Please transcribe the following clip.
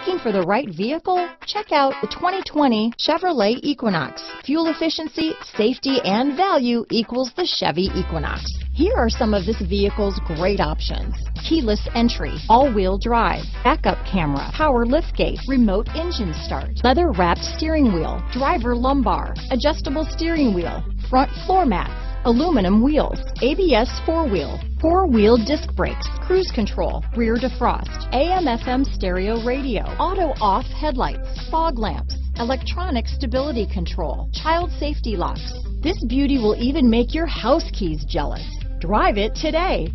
Looking for the right vehicle? Check out the 2020 Chevrolet Equinox. Fuel efficiency, safety, and value equals the Chevy Equinox. Here are some of this vehicle's great options. Keyless entry, all-wheel drive, backup camera, power liftgate, remote engine start, leather-wrapped steering wheel, driver lumbar, adjustable steering wheel, front floor mats, aluminum wheels, ABS four-wheel, four-wheel disc brakes, cruise control, rear defrost, AM FM stereo radio, auto off headlights, fog lamps, electronic stability control, child safety locks. This beauty will even make your house keys jealous. Drive it today.